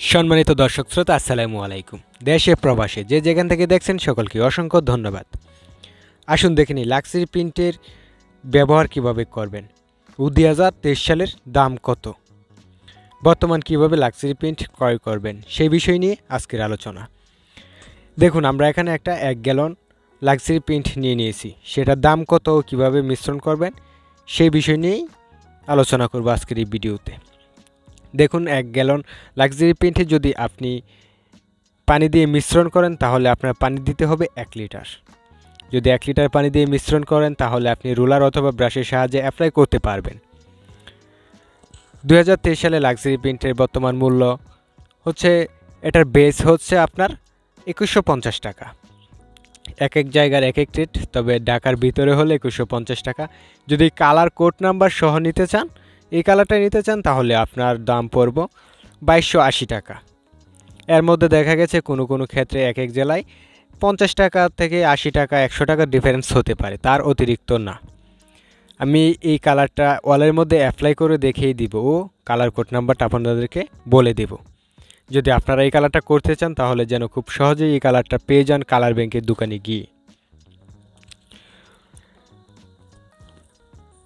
সম্মানিত দর্শক শ্রোতা, আসসালামু আলাইকুম। দেশে, প্রবাসে যে যেখান থেকে দেখছেন সকলকে অসংখ্য ধন্যবাদ। আসুন দেখে নিই লাক্সারি প্রিন্টের ব্যবহার কীভাবে করবেন। দুই হাজার তেইশ সালের দাম কত? বর্তমান কীভাবে লাক্সারি প্রিন্ট ক্রয় করবেন? সেই বিষয় নিয়ে আজকের আলোচনা। দেখুন, আমরা এখানে একটা এক গ্যালন লাক্সারি প্রিন্ট নিয়ে নিয়েছি। সেটার দাম কত কীভাবে মিশ্রণ করবেন সেই বিষয় নিয়েই আলোচনা করব আজকের এই ভিডিওতে। দেখুন, এক গ্যালন লাক্সারি পেন্টে যদি আপনি পানি দিয়ে মিশ্রণ করেন, তাহলে আপনার পানি দিতে হবে এক লিটার। যদি এক লিটার পানি দিয়ে মিশ্রণ করেন, তাহলে আপনি রুলার অথবা ব্রাশের সাহায্যে অ্যাপ্লাই করতে পারবেন। দু হাজার তেইশ সালে লাক্সারি পেন্টের বর্তমান মূল্য হচ্ছে, এটার বেস হচ্ছে আপনার একুশশো পঞ্চাশ টাকা। এক এক জায়গার এক এক রেট তবে ঢাকার ভিতরে হলে একুশশো পঞ্চাশ টাকা। যদি কালার কোড নাম্বার সহ নিতে চান এই কালারটা নিতে চান তাহলে আপনার দাম পড়ব বাইশশো আশি টাকা। এর মধ্যে দেখা গেছে কোনো কোনো ক্ষেত্রে এক এক জেলায় পঞ্চাশ টাকা থেকে আশি টাকা, একশো টাকার ডিফারেন্স হতে পারে, তার অতিরিক্ত না। আমি এই কালারটা ওয়ালের মধ্যে অ্যাপ্লাই করে দেখিয়ে দিব। ও কালার কোড নাম্বারটা আপনাদেরকে বলে দেব। যদি আপনারা এই কালারটা করতে চান তাহলে যেন খুব সহজেই এই কালারটা পেয়ে যান কালার ব্যাংকের দোকানে গিয়ে।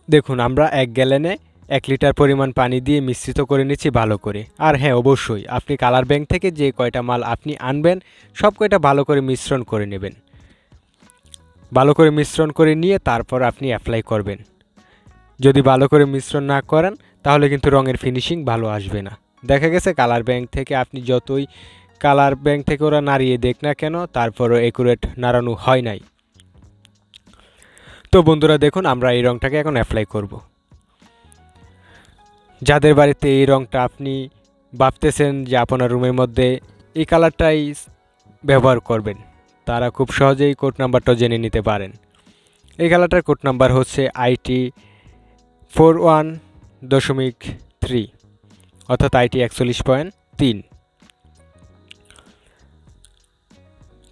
দেখুন, আমরা এক গ্যালেনে এক লিটার পরিমাণ পানি দিয়ে মিশ্রিত করে নিচ্ছি ভালো করে। আর হ্যাঁ অবশ্যই, আপনি কালার ব্যাংক থেকে যে কয়টা মাল আপনি আনবেন, সব কয়টা ভালো করে মিশ্রণ করে নেবেন। ভালো করে মিশ্রণ করে নিয়ে তারপর আপনি অ্যাপ্লাই করবেন। যদি ভালো করে মিশ্রণ না করেন, তাহলে কিন্তু রঙের ফিনিশিং ভালো আসবে না। দেখা গেছে কালার ব্যাংক থেকে আপনি যতই কালার ব্যাংক থেকে ওরা নাড়িয়ে দেখ না কেন, তারপরও একুরেট নাড়ানো হয় নাই। তো বন্ধুরা, দেখুন, আমরা এই রঙটাকে এখন অ্যাপ্লাই করব। যাদের বাড়িতে এই রঙটা আপনি ভাবতেছেন যে আপনার রুমের মধ্যে এই কালারটাই ব্যবহার করবেন, তারা খুব সহজেই কোড নাম্বারটা জেনে নিতে পারেন। এই কালারটার কোড নাম্বার হচ্ছে আইটি ফোর ওয়ান দশমিক থ্রি, অর্থাৎ আইটি একচল্লিশ পয়েন্ট তিন।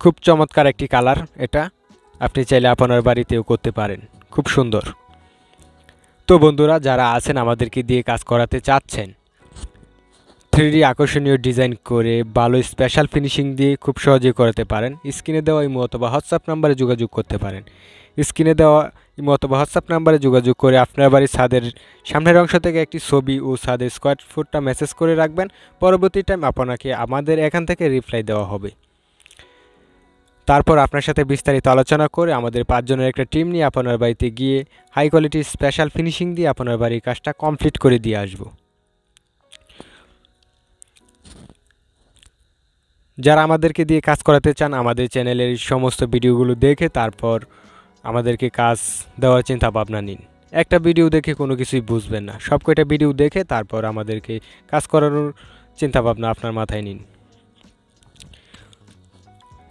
খুব চমৎকার একটি কালার এটা, আপনি চাইলে আপনার বাড়িতেও করতে পারেন, খুব সুন্দর। তো বন্ধুরা, যারা আছেন আমাদেরকে দিয়ে কাজ করাতে চাচ্ছেন থ্রিডি আকর্ষণীয় ডিজাইন করে ভালো স্পেশাল ফিনিশিং দিয়ে খুব সহজেই করাতে পারেন। স্ক্রিনে দেওয়া ইমো অথবা হোয়াটসঅ্যাপ নাম্বারে যোগাযোগ করতে পারেন। স্ক্রিনে দেওয়া ইমো অথবা হোয়াটসঅ্যাপ নাম্বারে যোগাযোগ করে আপনার বাড়ির ছাদের সামনের অংশ থেকে একটি ছবি ও ছাদের স্কোয়ার ফুটটা মেসেজ করে রাখবেন। পরবর্তী টাইম আপনাকে আমাদের এখান থেকে রিপ্লাই দেওয়া হবে। তারপর আপনার সাথে বিস্তারিত আলোচনা করে আমাদের পাঁচজনের একটা টিম নিয়ে আপনার বাড়িতে গিয়ে হাই কোয়ালিটির স্পেশাল ফিনিশিং দিয়ে আপনার বাড়ির কাজটা কমপ্লিট করে দিয়ে আসব। যারা আমাদেরকে দিয়ে কাজ করাতে চান, আমাদের চ্যানেলের সমস্ত ভিডিওগুলো দেখে তারপর আমাদেরকে কাজ দেওয়ার চিন্তা ভাবনা নিন। একটা ভিডিও দেখে কোনো কিছুই বুঝবেন না। সব কয়টা ভিডিও দেখে তারপর আমাদেরকে কাজ করানোর চিন্তাভাবনা আপনার মাথায় নিন।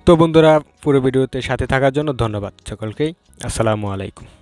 তো বন্ধুরা পুরো ভিডিওতে সাথে থাকার জন্য ধন্যবাদ সকলকেই। আসসালামু আলাইকুম।